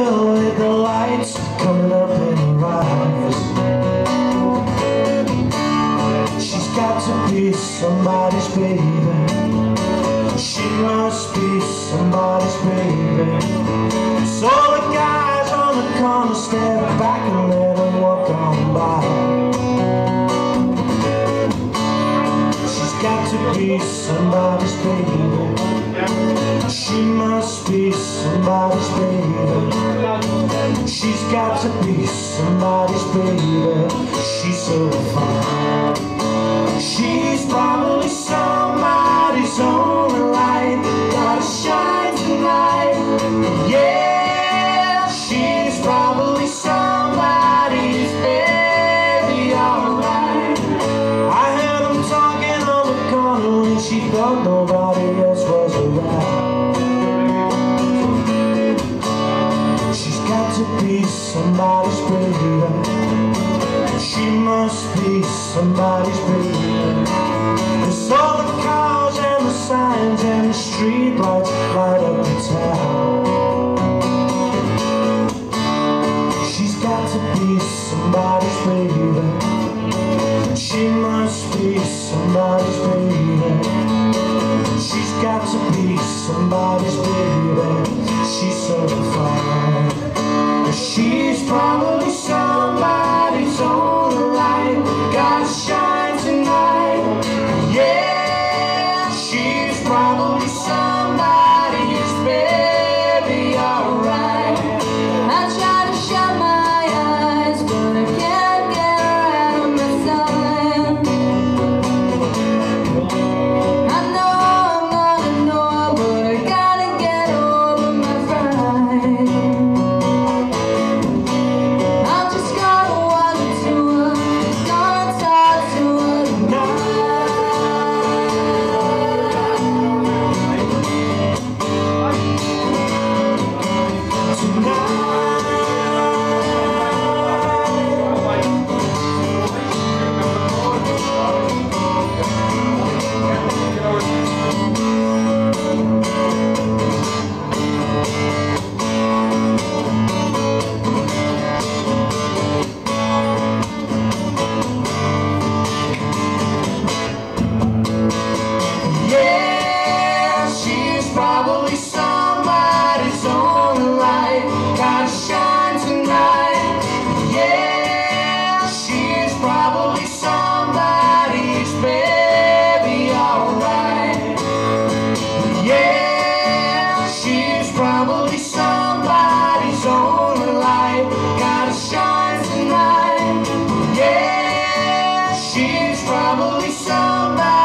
with the lights coming up in her. She's got to be somebody's baby. She must be somebody's baby. So the guys on the corner step back and let them walk on by. She's got to be somebody's baby. Must be somebody's baby. She's got to be somebody's baby. Be somebody's baby. She must be somebody's baby. The cars and the signs and the street lights light up the town. She's got to be somebody's baby. She must be somebody's baby. She's got to be somebody's baby. Probably somebody's only light. Gotta shine tonight. Yeah, she's probably somebody's